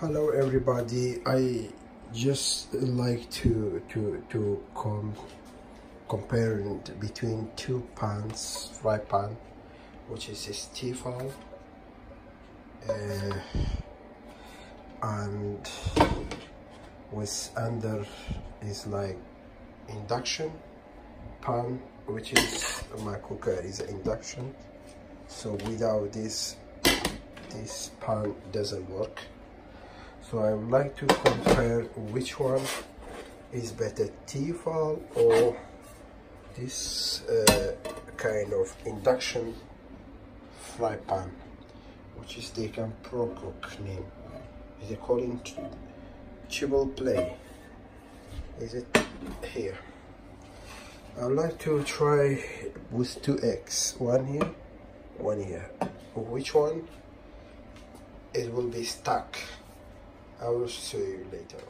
hello everybody. I just like to to to com compare between two pans fry pan which is a Tefal uh, and with under is like induction pan which is my cooker is induction. So without this this pan doesn't work so I would like to compare which one is better Tefal or this uh, kind of induction fry pan which is taken ProCook name is it calling Chible Play? Is it here? I would like to try with two eggs. One here one here. Which one? It will be stuck I will see you later